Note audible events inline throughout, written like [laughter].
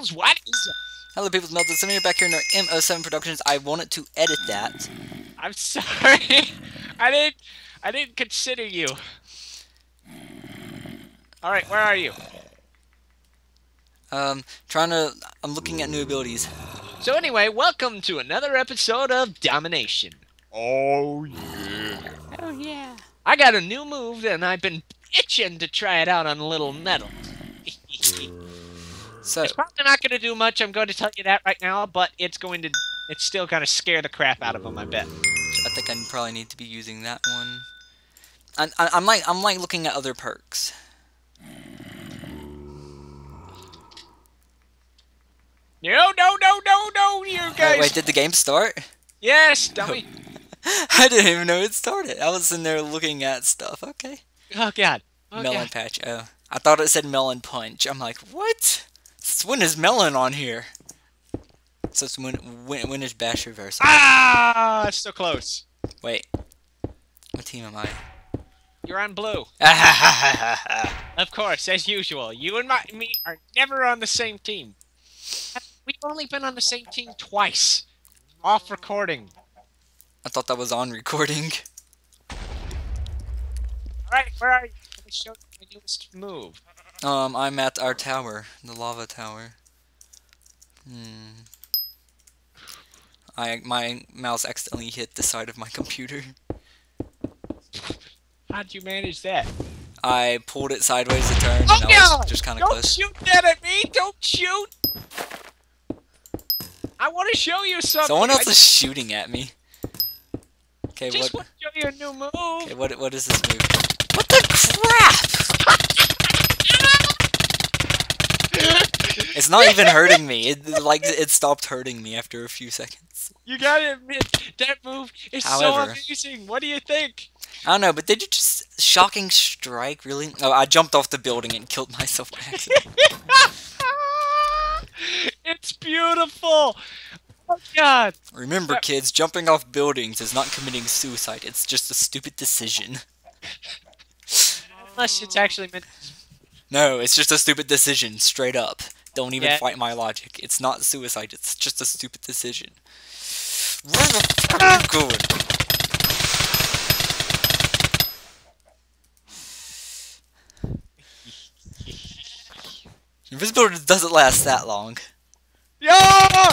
peoples, what is it? Hello, people's melted. Some here back here in our M07 Productions. I wanted to edit that. I'm sorry. [laughs] I didn't. I didn't consider you. All right, where are you? Um, trying to. I'm looking at new abilities. So anyway, welcome to another episode of Domination. Oh yeah. Oh yeah. I got a new move, and I've been itching to try it out on Little Metol. So, It's probably not going to do much. I'm going to tell you that right now, but it's going to. It's still going to scare the crap out of them. I bet. I think I probably need to be using that one. I, I, I'm like I'm like looking at other perks. No, no, no, no, no, you Wait, guys. wait, did the game start? yes, dummy. [laughs] I didn't even know it started. I was in there looking at stuff. Okay. Oh god. Oh, melon God. patch. Oh, I thought it said melon punch. I'm like, what? When is melon on here? So it's when when, when is bash reverse? Ah, it's so close. Wait, what team am I? You're on blue. [laughs] Of course, as usual. You and my, me are never on the same team. We've only been on the same team twice. Off recording. I thought that was on recording. [laughs] Alright, where are you? Let me show you my newest move. Um, I'm at our tower, the lava tower. Hmm. I my mouse accidentally hit the side of my [laughs] computer. How'd you manage that? I pulled it sideways to turn, and Oh, I was no! just kind of Don't close. shoot that at me! Don't shoot! I want to show you something. Someone I else is shooting at me. Okay, just what? want to show you a new move. Okay, what? What is this move? What the crap? [laughs] It's not even hurting me. It like it stopped hurting me after a few seconds. You gotta admit, that move is so amazing. What do you think? I don't know, but did you just shocking strike? Really? Oh, I jumped off the building and killed myself by accident. [laughs] it's beautiful. Oh God. Remember, Yeah. kids, jumping off buildings is not committing suicide. It's just a stupid decision. Unless it's actually meant. No, it's just a stupid decision, straight up. Don't even Yeah. fight my logic. It's not suicide. It's just a stupid decision. Where the fuck are you going? Invisibility doesn't last that long. Yeah!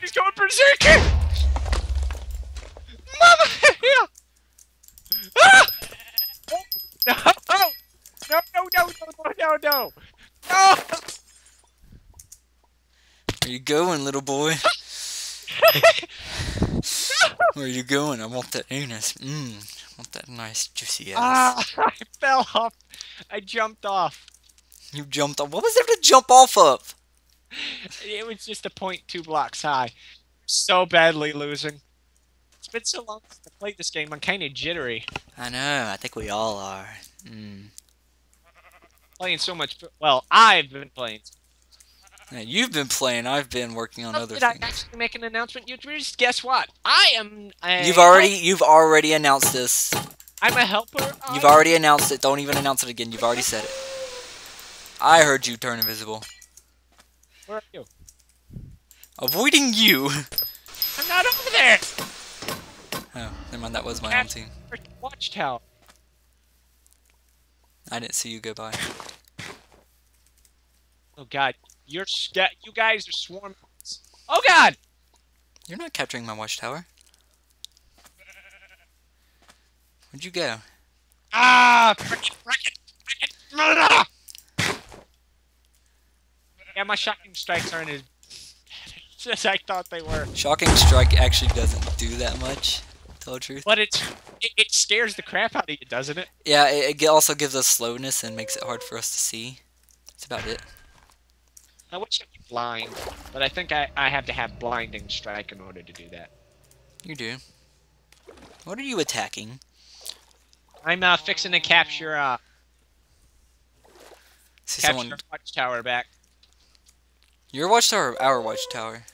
He's going berserker! Mama! Yeah! Ah! No! No! No! No! No! No! [laughs] Where you going, little boy? [laughs] Where you going? I want that anus. Mmm. I want that nice juicy ass. Ah! [laughs] I fell off. I jumped off. You jumped off. What was there to jump off of? It was just a point two blocks high. So badly losing. It's been so long since I played this game. I'm kind of jittery. I know. I think we all are. Mm. Playing so much. Well, I've been playing. Yeah, you've been playing. I've been working on Oh, other did I things. actually make an announcement, YouTubers? Guess what? I am. A You've already you've already announced this. I'm a helper. You've already announced it. Don't even announce it again. You've already said it. I heard you turn invisible. Where are you? Avoiding you. I'm not over there. Oh, never mind. That was my own team. Watchtower. I didn't see you go by. Oh God, you're sca- You guys are swarming. Oh God. You're not capturing my watchtower. Where'd you go? Ah! Frickin', frickin', frickin'. Ah! Yeah, my shocking strikes aren't as bad [laughs] as I thought they were. Shocking strike actually doesn't do that much. to Tell the truth. But it's it, it scares the crap out of you, doesn't it? Yeah, it, it also gives us slowness and makes it hard for us to see. That's about it. I wish I could blind, but I think I, I have to have blinding strike in order to do that. You do. What are you attacking? I'm uh, fixing to capture uh See capture someone. watchtower back. Your watchtower or our watchtower?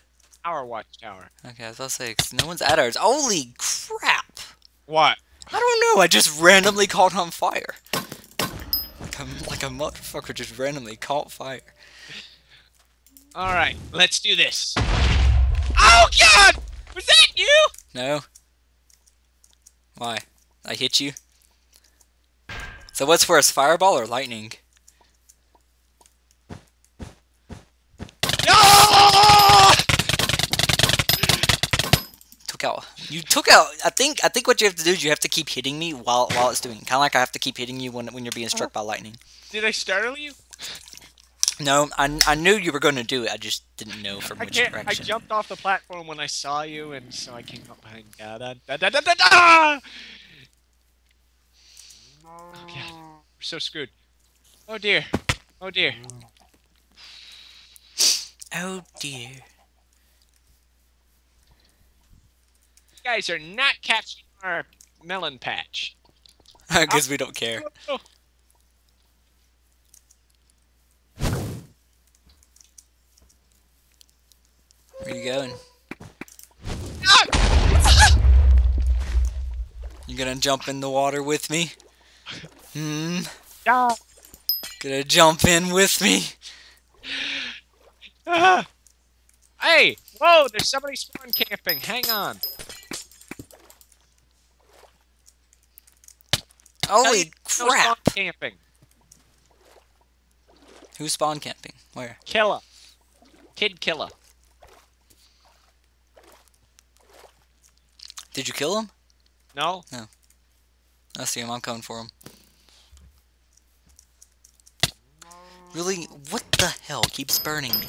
Our watchtower. Okay, I was about to say, 'cause no one's at ours. Holy crap! What? I don't know, I just randomly caught on fire. Like, a, like a motherfucker just randomly caught fire. All right, let's do this. Oh God! Was that you? No. Why? I hit you. So what's worse, fireball or lightning? No! Took out. You took out. I think. I think what you have to do is you have to keep hitting me while while it's doing. Kind of like I have to keep hitting you when when you're being struck by lightning. Did I startle you? No, I, I knew you were going to do it. I just didn't know from I which can't. I jumped off the platform when I saw you, and so I came up behind. Da, da, da, da, da, da, da! Oh God, we're so screwed. Oh dear. Oh dear. Oh dear. You guys are not catching our melon patch. [laughs] Because we don't care. Oh, Where you going? Ah! You gonna jump in the water with me? Hmm. Ah! Gonna jump in with me? Ah! Hey! Whoa! There's somebody spawn camping. Hang on. Holy no crap! spawn camping. Who's spawn camping? Where? Killer. Kid killer. Did you kill him? No? No. I see him. I'm coming for him. Really? What the hell keeps burning me?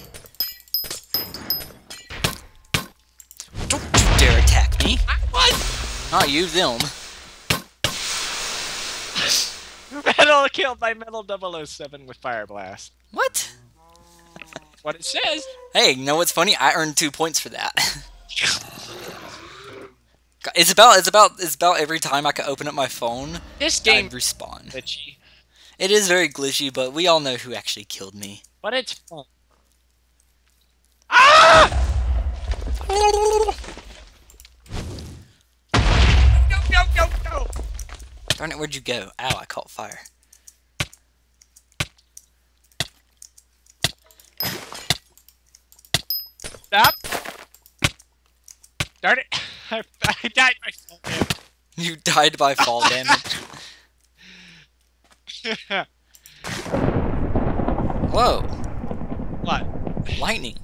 Don't you dare attack me! What? I was Not you, them. [laughs] Metol killed by Metol 007 with Fire Blast. What? What it says. Hey, you know what's funny? I earned two points for that. [laughs] it's about it's about it's about every time I can open up my phone, This I game respawn. glitchy, It is very glitchy, but we all know who actually killed me. but it's fun. Ah! No, no, no, no! Darn it, where'd you go? Ow, I caught fire. Stop! Darn it! [laughs] I, died myself. You died by fall [laughs] damage. Whoa, what? lightning.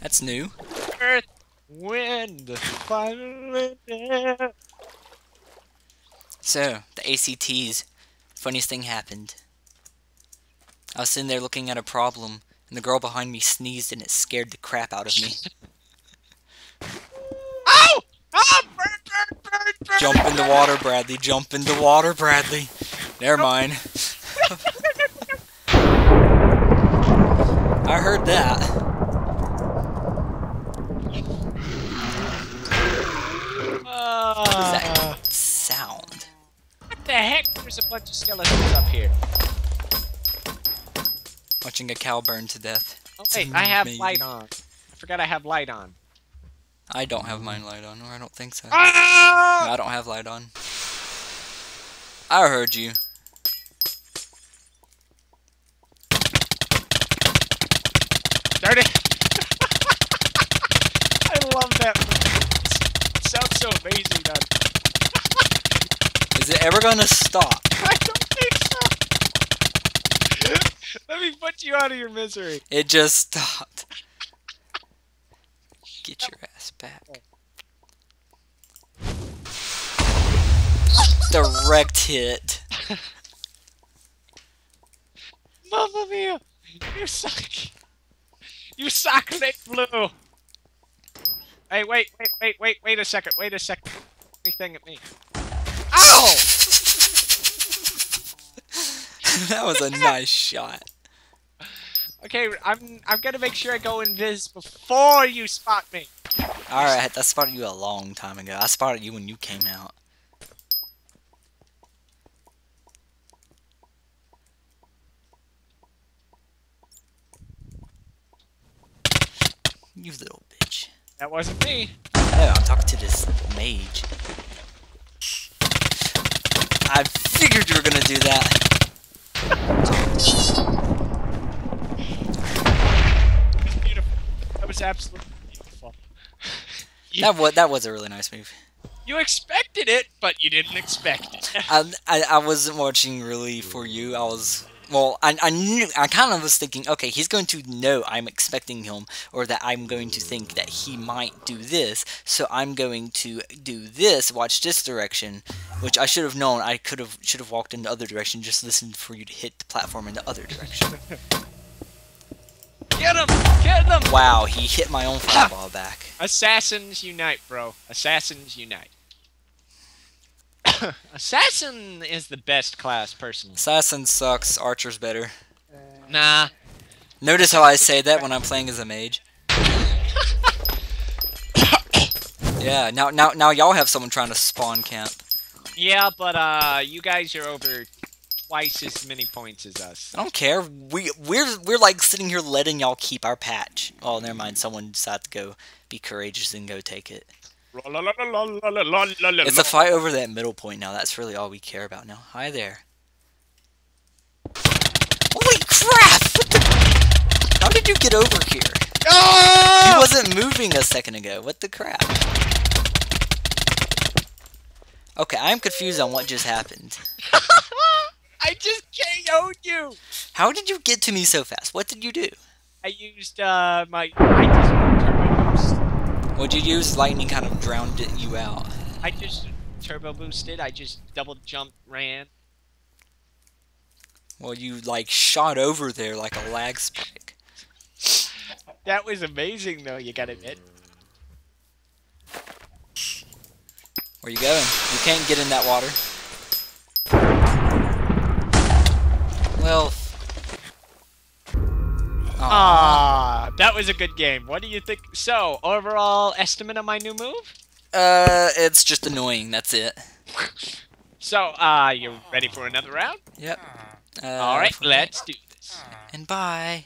That's new. Earth, wind, fire. So, the ACTs. Funniest thing happened. I was sitting there looking at a problem, and the girl behind me sneezed and it scared the crap out of me. [laughs] Ow! Oh! Burn, burn, burn, burn! Jump in the water, Bradley. Jump in the water, Bradley. Never mind. [laughs] I heard that. What is Ah, that sound? what the heck? There's a bunch of skeletons up here. Watching a cow burn to death. Oh wait, I have light on. I forgot I have light on. I don't have mine light on, or I don't think so. Ah! No, I don't have light on. I heard you. Darn [laughs] it! I love that. It sounds so amazing. On. Is it ever gonna stop? [laughs] I don't think so. [laughs] Let me put you out of your misery. It just stopped. Get your ass back. Direct hit. [laughs] Mamma mia! You suck. You suck, Nick Blue. Hey, wait, wait, wait, wait, wait a second, wait a second. Anything at me. Ow! [laughs] that was a nice shot. Okay, I'm I'm gonna make sure I go invis before you spot me. Alright, I spotted you a long time ago. I spotted you when you came out. You little bitch. That wasn't me. No, I'm talking to this mage. I figured you were gonna do that. [laughs] [laughs] That was that was a really nice move. You expected it, but you didn't expect it. [laughs] I, I I wasn't watching really for you. I was well. I I knew. I kind of was thinking, okay, he's going to know I'm expecting him, or that I'm going to think that he might do this. So I'm going to do this. Watch this direction, which I should have known. I could have should have walked in the other direction. Just listened for you to hit the platform in the other direction. [laughs] Get him! Get him! Wow, he hit my own fireball back. Assassins unite, bro. Assassins unite. [coughs] Assassin is the best class, personally. Assassin sucks. Archer's better. Nah. Notice how I say that when I'm playing as a mage. [coughs] Yeah, now now now y'all have someone trying to spawn camp. Yeah, but uh, you guys are over twice as many points as us. I don't care. We we're we're like sitting here letting y'all keep our patch. Oh, never mind. Someone decided to go be courageous and go take it. It's a fight over that middle point now. That's really all we care about now. Hi there. Holy crap! What the... How did you get over here? He Ah! wasn't moving a second ago. What the crap? Okay, I'm confused on what just happened. I just KO'd you. How did you get to me so fast? What did you do? I used uh my I just turbo boost. Would you use lightning kind of drowned you out? I just turbo boosted. I just double jumped, ran. Well, you like shot over there like a lag spike. That was amazing, though. You gotta admit. Where you going? You can't get in that water. Well. Aw. Ah, that was a good game. What do you think? So, overall estimate of my new move? Uh, it's just annoying. That's it. [laughs] So, uh, you ready for another round? Yep. Uh, All right, let's do this. And bye.